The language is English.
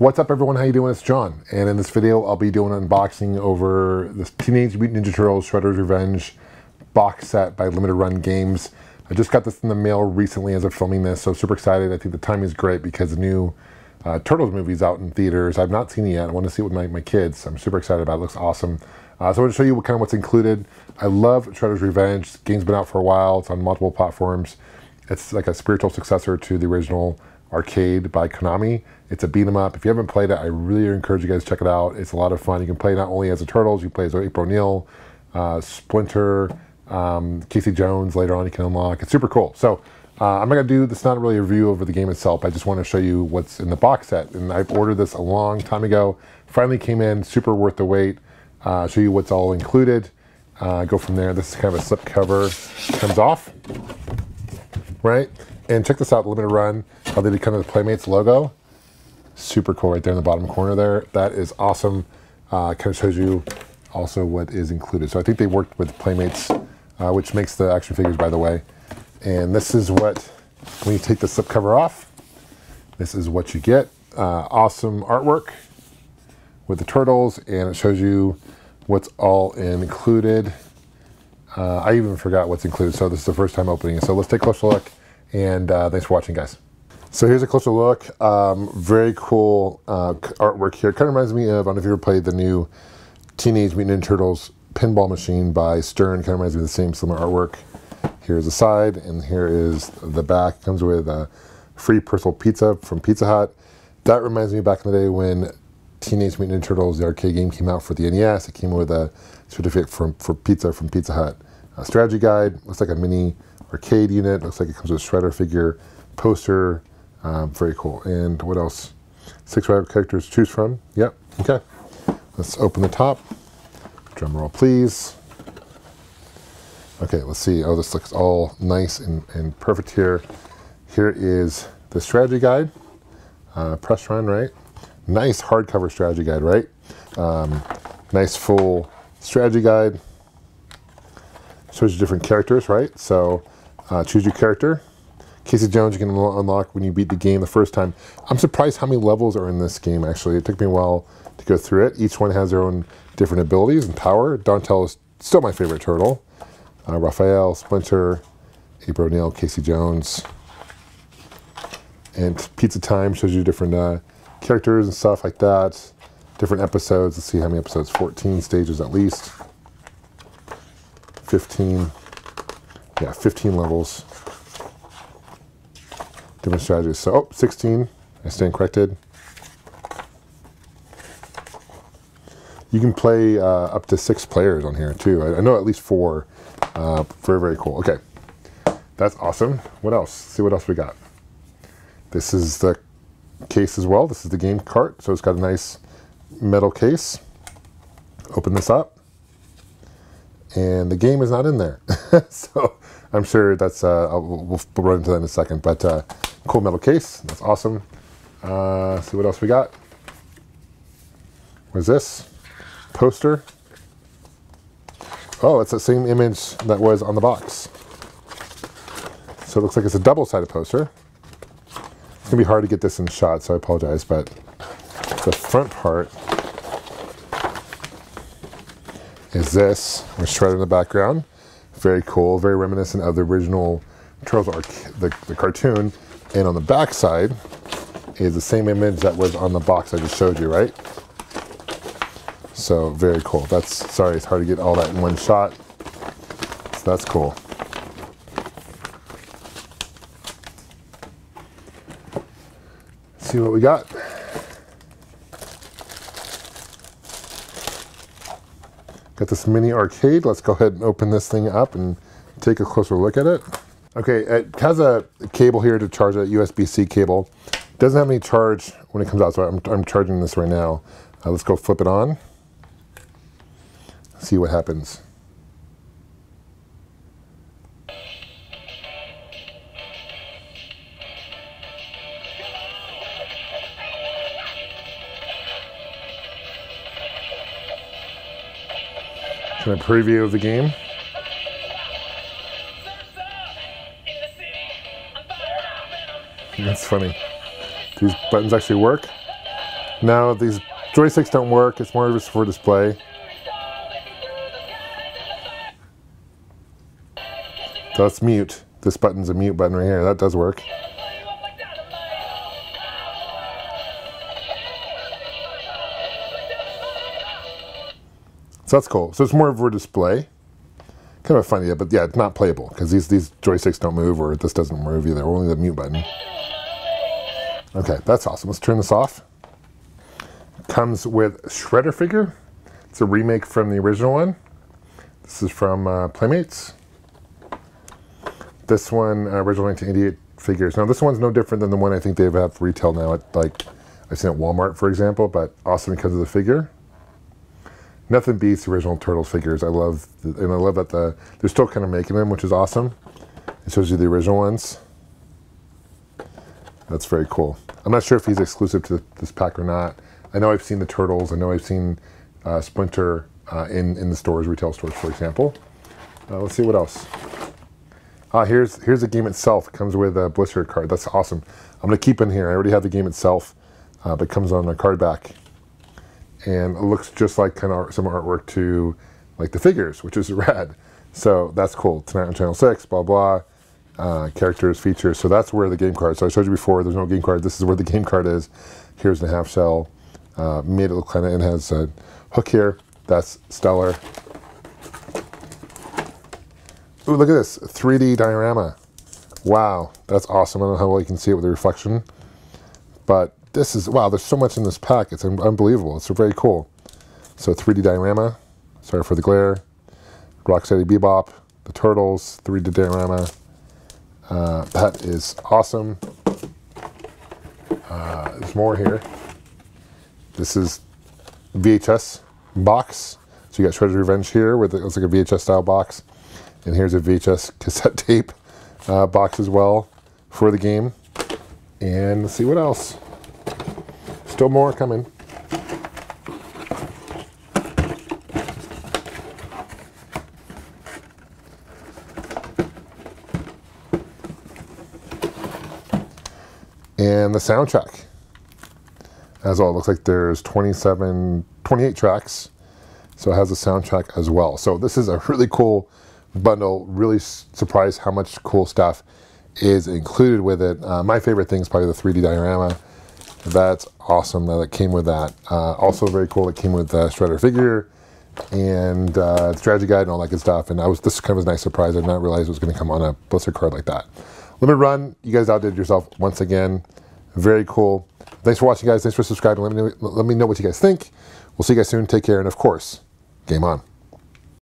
What's up everyone, how you doing? It's John, and in this video I'll be doing an unboxing over this Teenage Mutant Ninja Turtles Shredder's Revenge box set by Limited Run Games. I just got this in the mail recently as I'm filming this, so super excited. I think the timing is great because the new uh, Turtles movie's out in theaters. I've not seen it yet. I want to see it with my, my kids. I'm super excited about it. it looks awesome. Uh, so I want to show you what kind of what's included. I love Shredder's Revenge. The game's been out for a while. It's on multiple platforms. It's like a spiritual successor to the original arcade by Konami. It's a beat 'em up. If you haven't played it, I really encourage you guys to check it out. It's a lot of fun. You can play not only as the Turtles, you play as April O'Neil, uh, Splinter, um, Casey Jones. Later on, you can unlock. It's super cool. So uh, I'm not gonna do this. Not really a review over the game itself. I just want to show you what's in the box set. And I've ordered this a long time ago. Finally came in. Super worth the wait. Uh, show you what's all included. Uh, go from there. This is kind of a slip cover. Comes off, right? And check this out, limited run, how they did kind of the Playmates logo. Super cool right there in the bottom corner there. That is awesome. Uh, kind of shows you also what is included. So I think they worked with Playmates, uh, which makes the action figures, by the way. And this is what, when you take the slip cover off, this is what you get. Uh, awesome artwork with the turtles, and it shows you what's all included. Uh, I even forgot what's included, so this is the first time opening it. So let's take a closer look and uh, thanks for watching, guys. So here's a closer look. Um, very cool uh, artwork here. Kind of reminds me of, I don't know if you ever played the new Teenage Mutant Ninja Turtles pinball machine by Stern. Kind of reminds me of the same similar artwork. Here's the side, and here is the back. Comes with a free personal pizza from Pizza Hut. That reminds me back in the day when Teenage Mutant Ninja Turtles, the arcade game, came out for the NES. It came with a certificate from, for pizza from Pizza Hut. A strategy guide, looks like a mini arcade unit. Looks like it comes with a Shredder figure, poster. Um, very cool. And what else? Six characters to choose from. Yep. Okay. Let's open the top. Drum roll, please. Okay, let's see. Oh, this looks all nice and, and perfect here. Here is the strategy guide. Uh, press run, right? Nice hardcover strategy guide, right? Um, nice full strategy guide. Shows you different characters, right? So uh, choose your character. Casey Jones you can unlock when you beat the game the first time. I'm surprised how many levels are in this game, actually. It took me a while to go through it. Each one has their own different abilities and power. Donatello is still my favorite turtle. Uh, Raphael, Splinter, April O'Neil, Casey Jones. And Pizza Time shows you different uh, characters and stuff like that. Different episodes. Let's see how many episodes. 14 stages at least. 15. Yeah, 15 levels. Different strategies. So, oh, 16. I stand corrected. You can play uh, up to six players on here too. I, I know at least four. Uh, very, very cool. Okay, that's awesome. What else? Let's see what else we got. This is the case as well. This is the game cart. So it's got a nice metal case. Open this up. And the game is not in there. so I'm sure that's, uh, we'll, we'll, run into that in a second, but uh, cool metal case, that's awesome. Uh, see what else we got. What is this? Poster. Oh, it's the same image that was on the box. So it looks like it's a double-sided poster. It's gonna be hard to get this in shot, so I apologize, but the front part is this, with Shredder in the background. Very cool, very reminiscent of the original Turtles the, the cartoon. And on the back side is the same image that was on the box I just showed you, right? So very cool. That's, sorry, it's hard to get all that in one shot. So that's cool. See what we got. Got this mini arcade. Let's go ahead and open this thing up and take a closer look at it. Okay, it has a cable here to charge a USB-C cable. doesn't have any charge when it comes out, so I'm, I'm charging this right now. Uh, let's go flip it on. See what happens. Kind of preview of the game. That's funny. These buttons actually work. Now these joysticks don't work. It's more just for display. So let's mute. This button's a mute button right here. That does work. So that's cool. So it's more of a display. Kind of a fun idea, but yeah, it's not playable because these, these joysticks don't move or this doesn't move either, only the mute button. Okay, that's awesome. Let's turn this off. Comes with Shredder figure. It's a remake from the original one. This is from uh, Playmates. This one, uh, original 1988 figures. Now this one's no different than the one I think they have for retail now at like, I've seen at Walmart, for example, but awesome because of the figure. Nothing beats original Turtles figures. I love, and I love that the they're still kind of making them, which is awesome. It shows you the original ones. That's very cool. I'm not sure if he's exclusive to this pack or not. I know I've seen the Turtles. I know I've seen uh, Splinter uh, in, in the stores, retail stores, for example. Uh, let's see what else. Ah, here's here's the game itself. It comes with a blister card. That's awesome. I'm going to keep in here. I already have the game itself, uh, but it comes on a card back. And it looks just like kind of some artwork to like the figures, which is rad. So that's cool. Tonight on Channel 6, blah, blah. Uh, characters, features. So that's where the game card. So I showed you before, there's no game card. This is where the game card is. Here's the half shell. Uh, made it look kind of, it has a hook here. That's stellar. Ooh, look at this, 3D diorama. Wow, that's awesome. I don't know how well you can see it with the reflection, but this is, wow, there's so much in this pack. It's un unbelievable. It's very cool. So 3D diorama, sorry for the glare. Rocksteady Bebop, the Turtles, 3D diorama. Uh, that is awesome. Uh, there's more here. This is VHS box. So you got Shredder's Revenge here, with it looks like a VHS style box. And here's a VHS cassette tape uh, box as well for the game. And let's see what else. Still more coming. And the soundtrack. As well, it looks like there's 27, 28 tracks. So it has a soundtrack as well. So this is a really cool bundle. Really surprised how much cool stuff is included with it. Uh, my favorite thing is probably the 3D diorama. That's awesome that it came with that. Uh, also very cool it came with the Shredder figure and uh, strategy guide and all that good stuff. And I was this kind of a nice surprise. I did not realize it was going to come on a blister card like that. Limited run, you guys outdid yourself once again. Very cool. Thanks for watching, guys. Thanks for subscribing. Let me know, let me know what you guys think. We'll see you guys soon. Take care, and of course, game on.